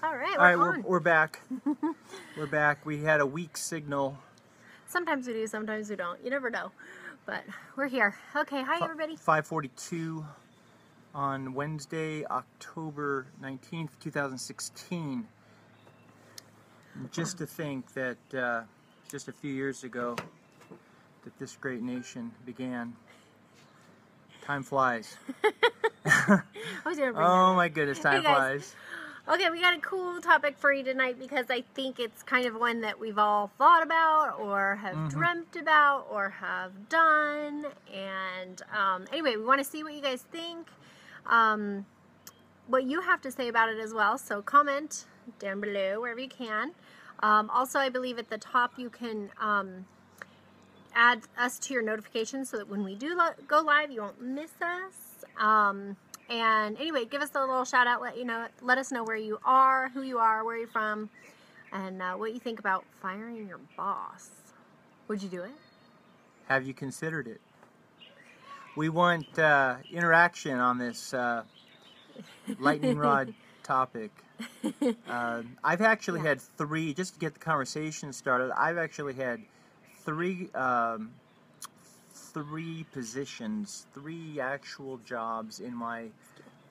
All right, All right, we're we're, we're back. we're back. We had a weak signal. Sometimes we do, sometimes we don't. You never know. But we're here. Okay, hi everybody. 542 on Wednesday, October 19th, 2016. Just to think that uh, just a few years ago that this great nation began. Time flies. I was gonna bring Oh my goodness, time guys. flies. Okay, we got a cool topic for you tonight because I think it's kind of one that we've all thought about or have Mm-hmm. dreamt about or have done. And um, anyway, we want to see what you guys think. Um, what you have to say about it as well. So comment down below wherever you can. Um, also, I believe at the top you can um, add us to your notifications so that when we do lo- go live, you won't miss us. And anyway, give us a little shout out. Let you know, let us know where you are, who you are, where you're from, and uh, what you think about firing your boss. Would you do it? Have you considered it? We want uh, interaction on this uh, lightning rod topic. Uh, I've actually Yeah. had three, just to get the conversation started, I've actually had three, um, three positions, three actual jobs in my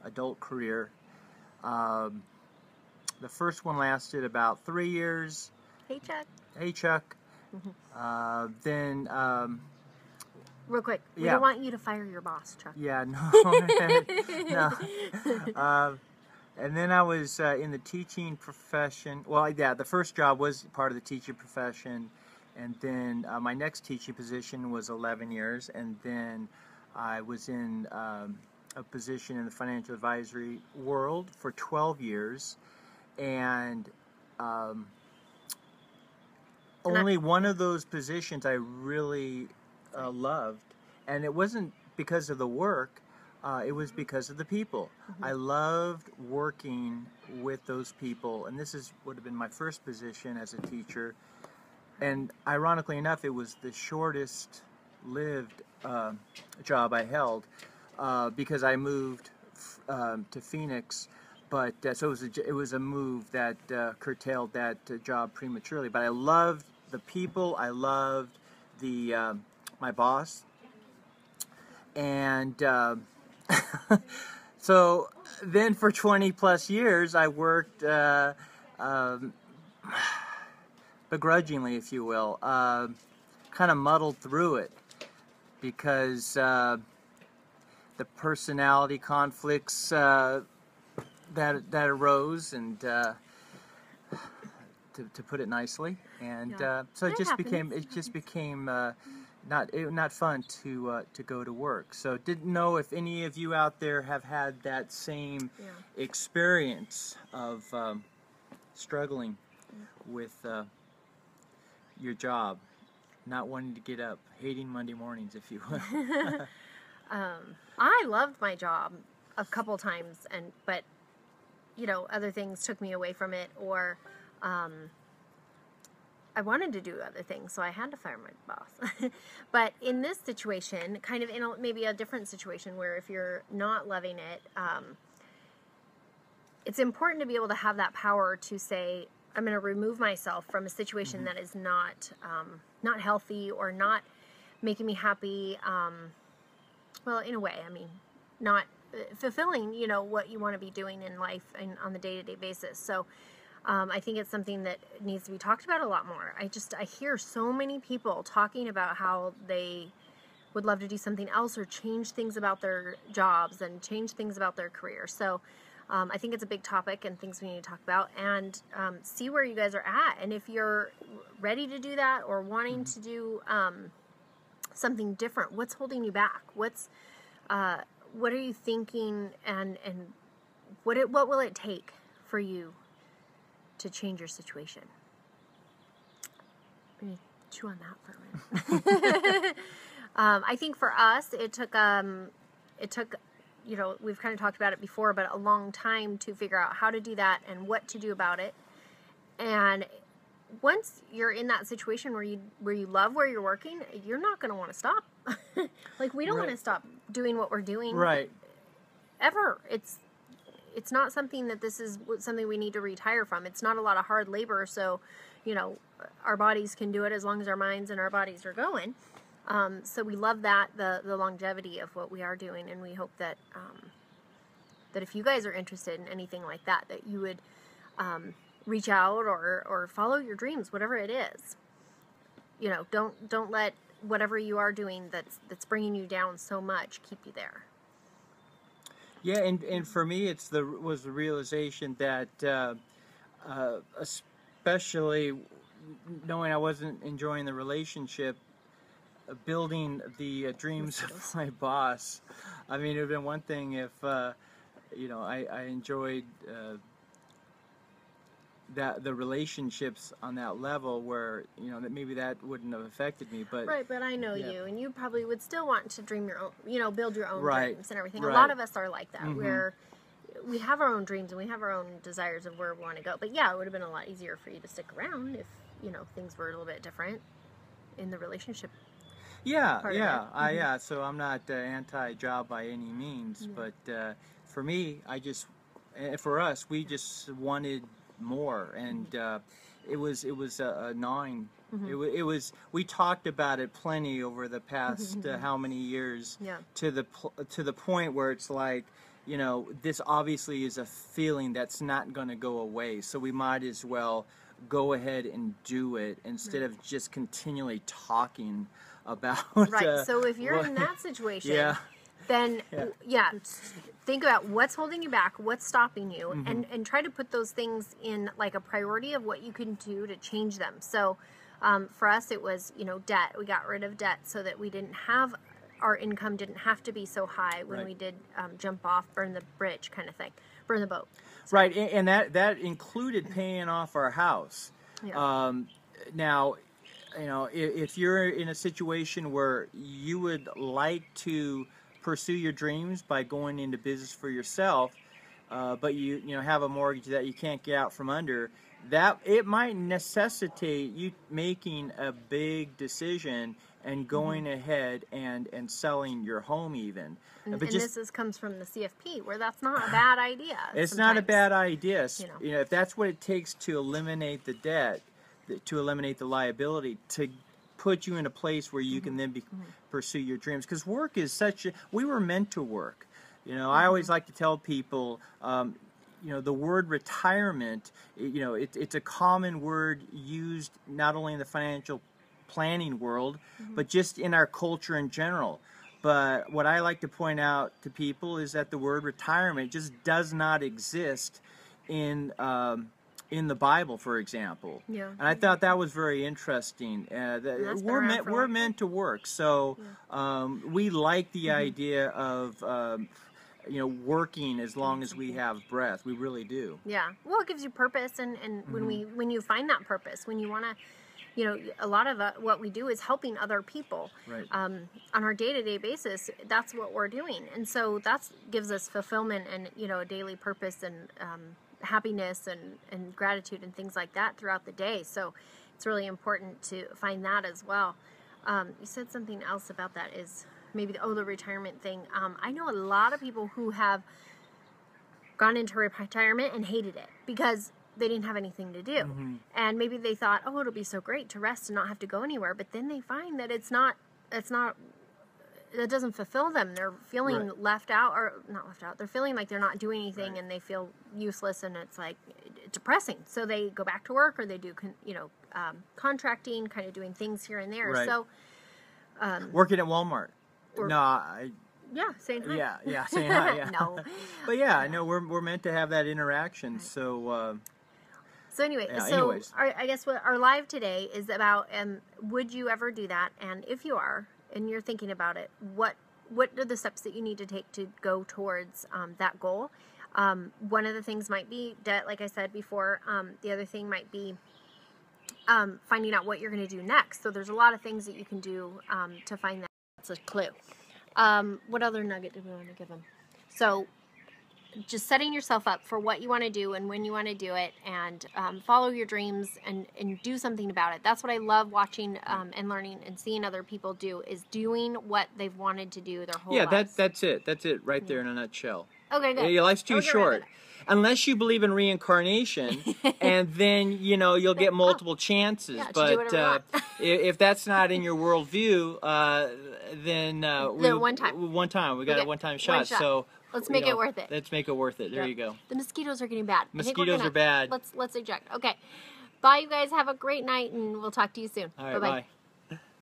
adult career. Um, the first one lasted about three years. Hey, Chuck. Hey, Chuck. Mhm. Uh, then um, Real quick, we Yeah. don't want you to fire your boss, Chuck. Yeah, no, no. Uh, and then I was uh, in the teaching profession. Well, yeah, the first job was part of the teaching profession, and then uh, my next teaching position was 11 years, and then I was in um, a position in the financial advisory world for 12 years, and um, And I- only one of those positions I really uh, loved, and it wasn't because of the work. Uh, it was because of the people. I loved working with those people, and this is would have been my first position as a teacher. And ironically enough, it was the shortest lived uh, job I held uh, because I moved um, to Phoenix. But uh, so it was a, it was a move that uh, curtailed that uh, job prematurely. But I loved the people. I loved the um, my boss, and uh, so then for 20 plus years I worked uh, um, begrudgingly, if you will, uh, kind of muddled through it because uh, the personality conflicts uh, that that arose and. Uh, to, to put it nicely, and Yeah. uh, so it just became it just became uh, not it, not fun to uh, to go to work. So didn't know if any of you out there have had that same Yeah. experience of um, struggling with uh, your job, not wanting to get up, hating Monday mornings, if you will. Um, I loved my job a couple times, and but you know, other things took me away from it, or um, I wanted to do other things, so I had to fire my boss. but in this situation, kind of in a, maybe a different situation, where if you're not loving it, um, it's important to be able to have that power to say, I'm going to remove myself from a situation that is not um, not healthy or not making me happy. Um, well, in a way, I mean, not uh, fulfilling, you know, what you want to be doing in life and on the day to day basis. So, um, I think it's something that needs to be talked about a lot more. I just I hear so many people talking about how they would love to do something else or change things about their jobs and change things about their career. So. Um, I think it's a big topic and things we need to talk about and um, see where you guys are at. And if you're ready to do that or wanting to do um, something different, what's holding you back? What's uh, what are you thinking and and what it, what will it take for you to change your situation? Chew on that for a minute. um, I think for us, it took um, it took you know we've kind of talked about it before, but a long time to figure out how to do that and what to do about it. And once you're in that situation where you where you love where you're working, you're not going to want to stop. like we don't want to stop doing what we're doing right. ever. It's it's not something that this is something we need to retire from. It's not a lot of hard labor, so you know our bodies can do it as long as our minds and our bodies are going. Um, so we love that the the longevity of what we are doing, and we hope that um, that if you guys are interested in anything like that, that you would um, reach out or or follow your dreams, whatever it is. You know, don't don't let whatever you are doing that's that's bringing you down so much keep you there. Yeah, and, and for me, it's the was the realization that, uh, uh, especially knowing I wasn't enjoying the relationship, building the uh, dreams of my boss. I mean, it would have been one thing if, uh, you know, I, I enjoyed uh, that the relationships on that level where you know that maybe that wouldn't have affected me but right but i know yeah. you and you probably would still want to dream your own you know build your own right. dreams and everything right. a lot of us are like that mm-hmm. where we have our own dreams and we have our own desires of where we want to go but yeah it would have been a lot easier for you to stick around if you know things were a little bit different in the relationship yeah yeah mm-hmm. I, yeah so i'm not uh, anti-job by any means yeah. but uh, for me i just eh, for us we just wanted more, and uh, it was it was a, a 9 mm-hmm. it, it, was we talked about it plenty over the past uh, how many years yeah. to the to the point where it's like you know this obviously is a feeling that's not going to go away so we might as well go ahead and do it instead of just continually talking about right uh, so if you're in that situation yeah then yeah. yeah. think about what's holding you back what's stopping you mm-hmm. and and try to put those things in like a priority of what you can do to change them so um, for us it was you know debt we got rid of debt so that we didn't have our income didn't have to be so high when right. we did um, jump off burn the bridge kind of thing burn the boat right and that that included paying off our house yeah. um, now you know if you're in a situation where you would like to pursue your dreams by going into business for yourself, uh, but you you know have a mortgage that you can't get out from under, that it might necessitate you making a big decision and going mm-hmm. ahead and and selling your home even. And, but and just, this is, comes from the CFP, where that's not a bad idea. It's sometimes. not a bad idea. You know. you know, if that's what it takes to eliminate the debt, to eliminate the liability, to put you in a place where you mm-hmm. can then be, mm-hmm. pursue your dreams. Because work is such a, we were meant to work. You know, I always mm-hmm. like to tell people, um, you know, the word retirement, you know, it, it's a common word used not only in the financial planning world, mm-hmm. but just in our culture in general. But what I like to point out to people is that the word retirement just does not exist in um, in the Bible, for example. Yeah. And I thought that was very interesting. Uh, that we're meant we're meant to work, so yeah. um, we like the mm-hmm. idea of. Um, you know, working as long as we have breath, we really do. Yeah, well, it gives you purpose, and, and mm-hmm. when we when you find that purpose, when you want to you know a lot of uh, what we do is helping other people right. um, on our day-to-day basis that's what we're doing and so that gives us fulfillment and you know a daily purpose and um, happiness and, and gratitude and things like that throughout the day. So it's really important to find that as well. Um, you said something else about that is maybe the, oh the retirement thing. Um, I know a lot of people who have gone into retirement and hated it because they didn't have anything to do. Mm-hmm. And maybe they thought, oh, it'll be so great to rest and not have to go anywhere. But then they find that it's not it's not that doesn't fulfill them. They're feeling right. left out or not left out. They're feeling like they're not doing anything right. and they feel useless and it's like depressing. So they go back to work or they do con- you know um, contracting, kind of doing things here and there. Right. So um, working at Walmart. Or, no, I. Yeah, saying hi. Yeah, yeah, saying hi. Yeah. no, but yeah, I know we're we're meant to have that interaction. So. Uh, so anyway, yeah, so. Our, I guess what our live today is about. Um, would you ever do that? And if you are, and you're thinking about it, what what are the steps that you need to take to go towards um, that goal? Um, one of the things might be debt, like I said before. Um, the other thing might be um, finding out what you're going to do next. So there's a lot of things that you can do um, to find that. That's a clue. Um, what other nugget do we want to give them? So just setting yourself up for what you want to do and when you want to do it and um, follow your dreams and, and do something about it that's what i love watching um, and learning and seeing other people do is doing what they've wanted to do their whole life. yeah lives. that's that's it that's it right there in a nutshell okay good your life's too okay, short unless you believe in reincarnation, and then you know you'll get multiple chances. Yeah, but uh, if that's not in your worldview, uh, then uh, we, one time. one time we got Okay, a one-time one shot. shot. So Let's make it worth it. Let's make it worth it. There Yep. you go. The mosquitoes are getting bad. I think we're Mosquitoes gonna- are bad. Let's let's eject. Okay. Bye, you guys. Have a great night, and we'll talk to you soon. All right, Bye-bye. bye.